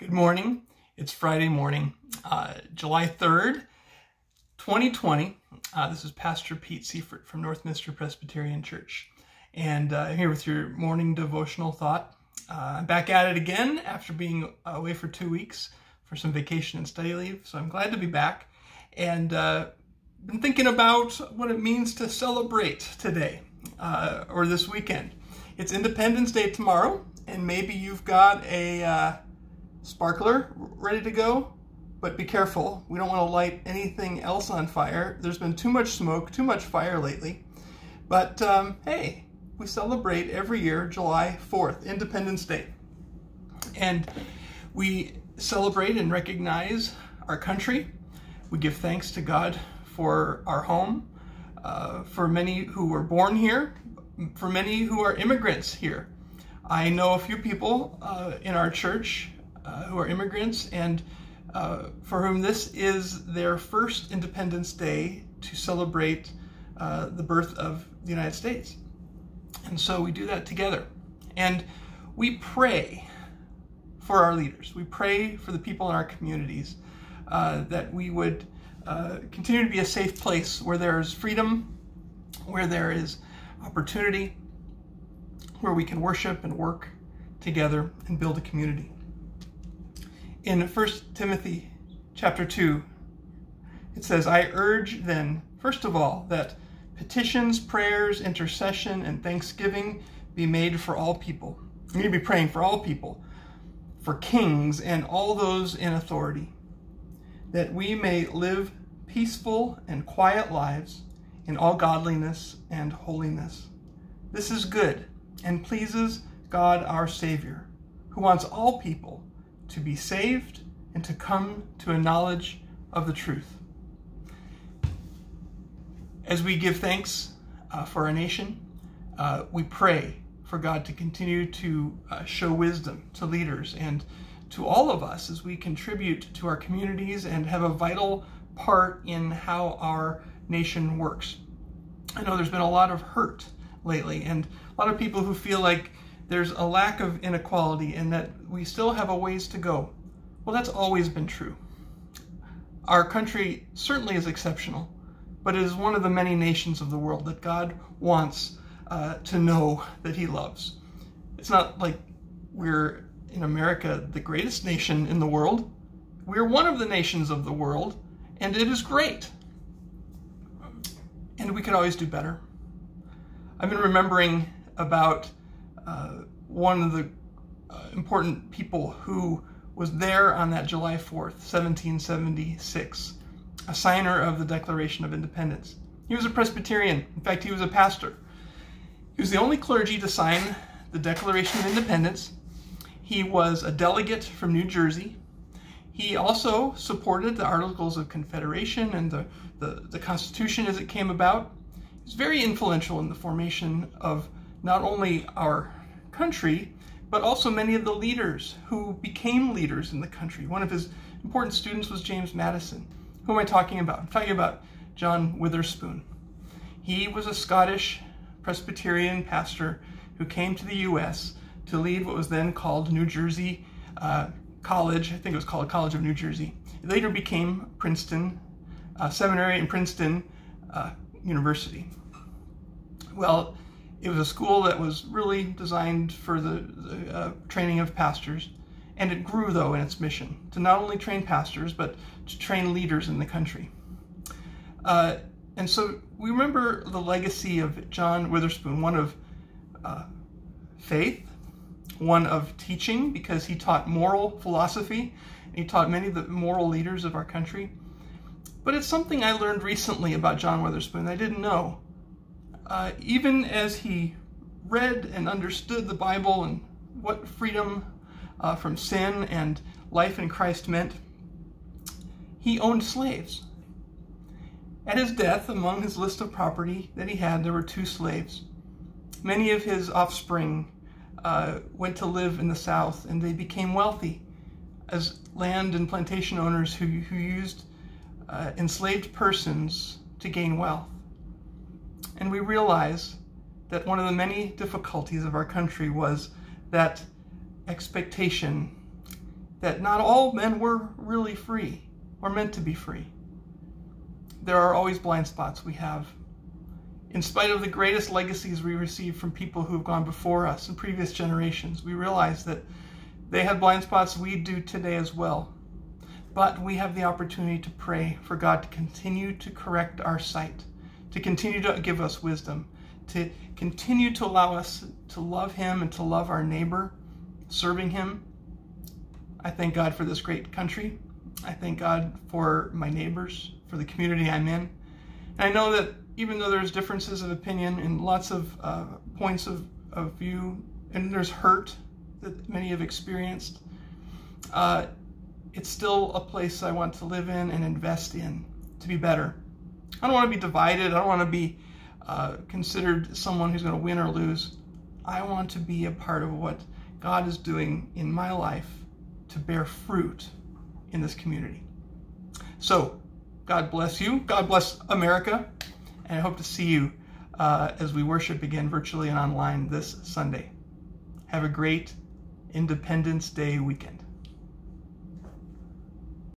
Good morning. It's Friday morning, uh, July 3rd, 2020. Uh, this is Pastor Pete Seiferth from Northminster Presbyterian Church. And uh, I'm here with your morning devotional thought. Uh, I'm back at it again after being away for two weeks for some vacation and study leave. So I'm glad to be back. And uh, been thinking about what it means to celebrate today uh, or this weekend. It's Independence Day tomorrow, and maybe you've got a sparkler ready to go, but be careful. We don't want to light anything else on fire. There's been too much smoke, too much fire lately. But um, hey, we celebrate every year July 4th, Independence Day. And we celebrate and recognize our country. We give thanks to God for our home, uh, for many who were born here, for many who are immigrants here. I know a few people uh, in our church uh, who are immigrants and uh, for whom this is their first Independence Day to celebrate uh, the birth of the United States. And so we do that together. And we pray for our leaders. We pray for the people in our communities uh, that we would uh, continue to be a safe place where there is freedom, where there is opportunity, where we can worship and work together and build a community. In 1 Timothy chapter 2, it says, I urge then, first of all, that petitions, prayers, intercession, and thanksgiving be made for all people. You need to be praying for all people, for kings and all those in authority, that we may live peaceful and quiet lives in all godliness and holiness. This is good and pleases God our Savior, who wants all people to be saved and to come to a knowledge of the truth. As we give thanks uh, for our nation, uh, we pray for God to continue to uh, show wisdom to leaders and to all of us as we contribute to our communities and have a vital part in how our nation works. I know there's been a lot of hurt lately and a lot of people who feel like there's a lack of inequality and that we still have a ways to go. Well, that's always been true. Our country certainly is exceptional, but it is one of the many nations of the world that God wants uh, to know that He loves. It's not like we're in America the greatest nation in the world. We're one of the nations of the world, and it is great. And we could always do better. I've been remembering about uh, one of the uh, important people who was there on that July 4th, 1776, a signer of the Declaration of Independence. He was a Presbyterian. In fact, he was a pastor. He was the only clergy to sign the Declaration of Independence. He was a delegate from New Jersey. He also supported the Articles of Confederation and the, the, the Constitution as it came about. He was very influential in the formation of not only our country, but also many of the leaders who became leaders in the country. One of his important students was James Madison. Who am I talking about? I'm talking about John Witherspoon. He was a Scottish Presbyterian pastor who came to the U.S. to lead what was then called New Jersey uh, College. I think it was called College of New Jersey. It later became Princeton uh, Seminary and Princeton uh, University. Well, it was a school that was really designed for the, the uh, training of pastors, and it grew, though, in its mission to not only train pastors, but to train leaders in the country. Uh, and so we remember the legacy of John Witherspoon, one of uh, faith, one of teaching, because he taught moral philosophy, and he taught many of the moral leaders of our country. But it's something I learned recently about John Witherspoon I didn't know uh, even as he read and understood the Bible and what freedom uh, from sin and life in Christ meant, he owned slaves. At his death, among his list of property that he had, there were two slaves. Many of his offspring uh, went to live in the South and they became wealthy as land and plantation owners who, who used uh, enslaved persons to gain wealth. And we realize that one of the many difficulties of our country was that expectation that not all men were really free or meant to be free. There are always blind spots we have. In spite of the greatest legacies we receive from people who have gone before us in previous generations, we realize that they had blind spots we do today as well. But we have the opportunity to pray for God to continue to correct our sight, to continue to give us wisdom, to continue to allow us to love Him and to love our neighbor, serving Him. I thank God for this great country. I thank God for my neighbors, for the community I'm in. And I know that even though there's differences of opinion and lots of uh, points of, of view, and there's hurt that many have experienced, uh, it's still a place I want to live in and invest in to be better. I don't want to be divided. I don't want to be uh, considered someone who's going to win or lose. I want to be a part of what God is doing in my life to bear fruit in this community. So, God bless you. God bless America. And I hope to see you uh, as we worship again virtually and online this Sunday. Have a great Independence Day weekend.